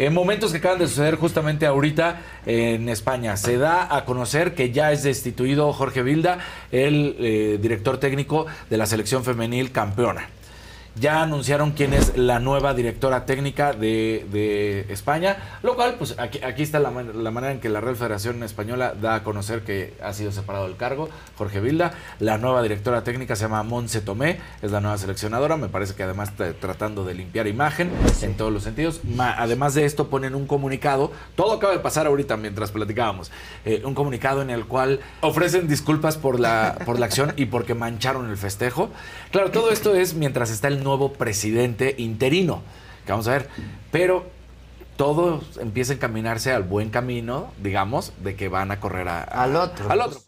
En momentos que acaban de suceder justamente ahorita en España, se da a conocer que ya es destituido Jorge Vilda, el eh, director técnico de la selección femenil campeona. Ya anunciaron quién es la nueva directora técnica de, de España, lo cual, pues aquí, aquí está la, man- la manera en que la Real Federación Española da a conocer que ha sido separado del cargo, Jorge Vilda. La nueva directora técnica se llama Monse Tomé, es la nueva seleccionadora, me parece que además está tratando de limpiar imagen en todos los sentidos. Ma- además de esto, ponen un comunicado, todo acaba de pasar ahorita mientras platicábamos, eh, un comunicado en el cual ofrecen disculpas por la, por la acción y porque mancharon el festejo. Claro, todo esto es mientras está el nuevo presidente interino, que vamos a ver, pero todo empieza a encaminarse al buen camino, digamos, de que van a correr a- a- Al otro. Al otro.